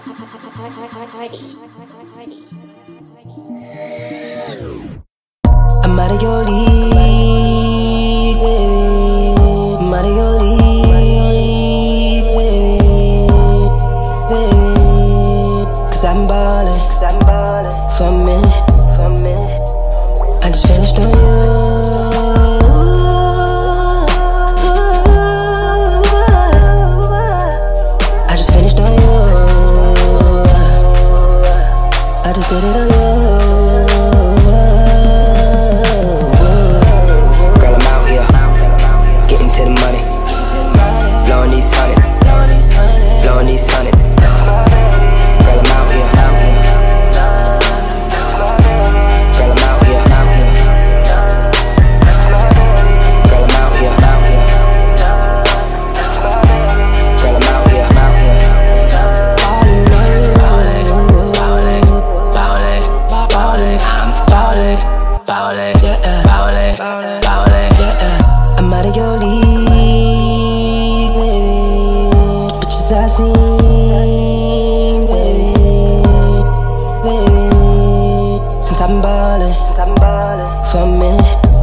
I'm out of your league, baby. I'm out of your league, baby. baby. Cause I'm ballin', cause I'm ballin' for me, for me. I just finished on you. did it on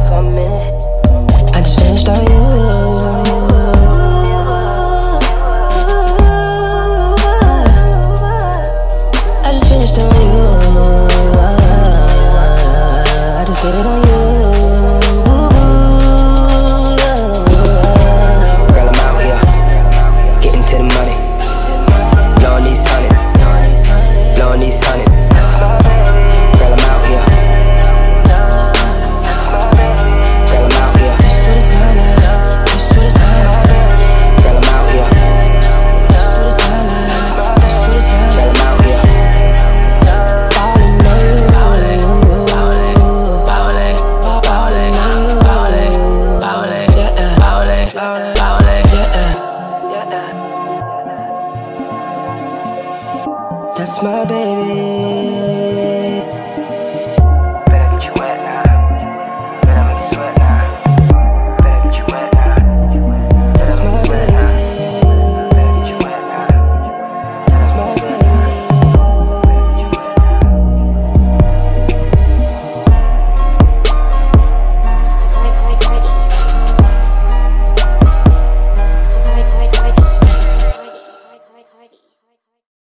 I just finished on you. I just finished on you. I just did it on you. that's my baby.